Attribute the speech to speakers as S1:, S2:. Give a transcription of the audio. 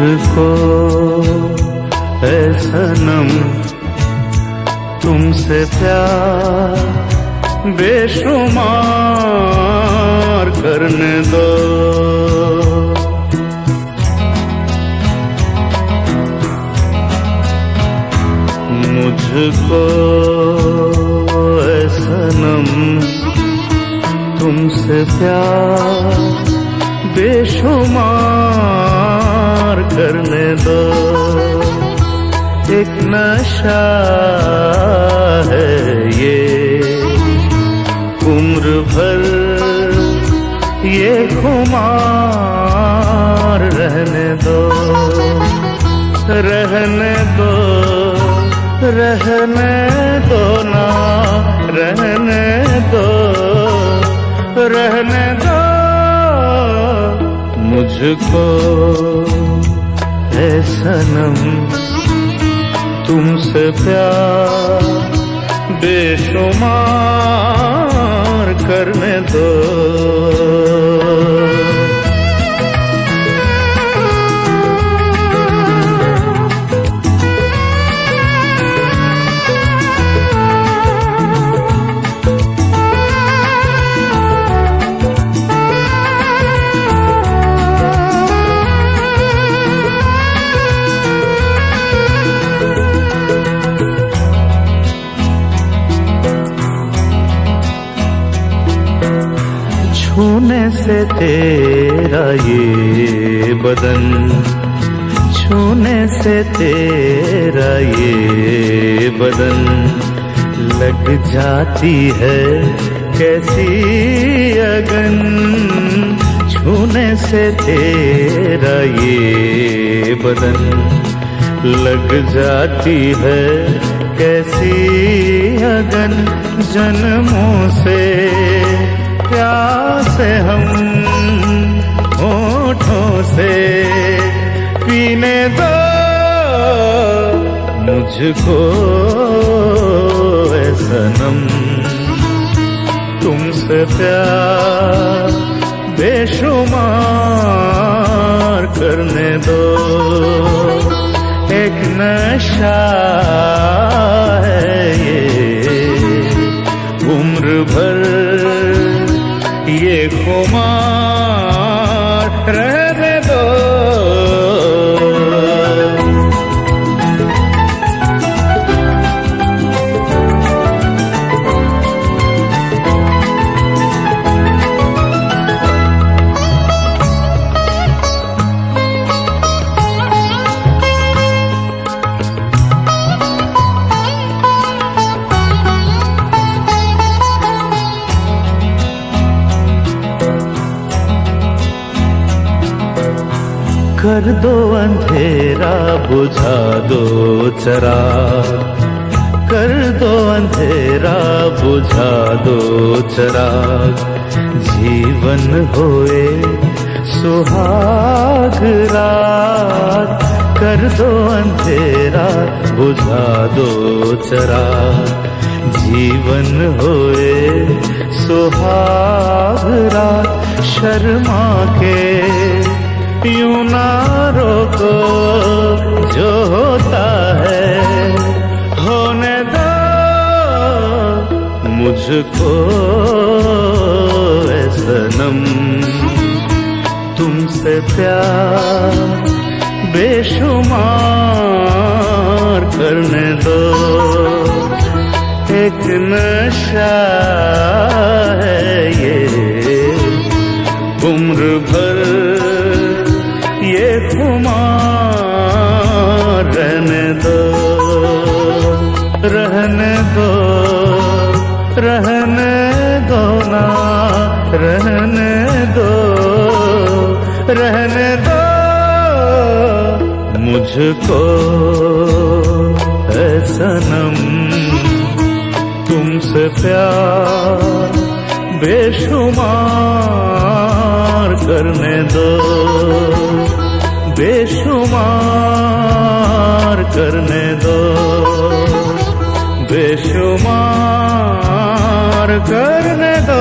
S1: मुझको सनम तुमसे प्यार बेशुमार करने दो। मुझको है सनम तुमसे प्यार बेशुमार करने दो। एक नशा है ये। उम्र भर ये खुमार रहने दो। रहने दो रहने दो ना, रहने दो रहने दो। मुझको है सनम। तुमसे प्यार बेशुमार करने दो। छूने से तेरा ये बदन, छूने से तेरा ये बदन लग जाती है कैसी अगन, छूने से तेरा ये बदन लग जाती है कैसी अगन, जन्मों से प्यासे हम होठों से पीने दो। मुझको सनम तुमसे प्यार बेशुमार करने दो। कर दो अंधेरा, बुझा दो चरा कर दो अंधेरा, बुझा दो चरा जीवन होए सुहाग रात। कर दो अंधेरा, बुझा दो चरा जीवन होए सुहाग रात, शर्मा के यूँ ना रोको, जो होता है, होने दो, मुझको सनम। तुमसे प्यार बेशुमार करने दो, एक नशा रहने दो रहने दो ना, रहने दो रहने दो। मुझको है सनम, तुमसे प्यार बेशुमार करने दो। बेशुमार करने दो। সুমার মার দো